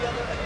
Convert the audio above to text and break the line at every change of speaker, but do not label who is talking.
¡Gracias!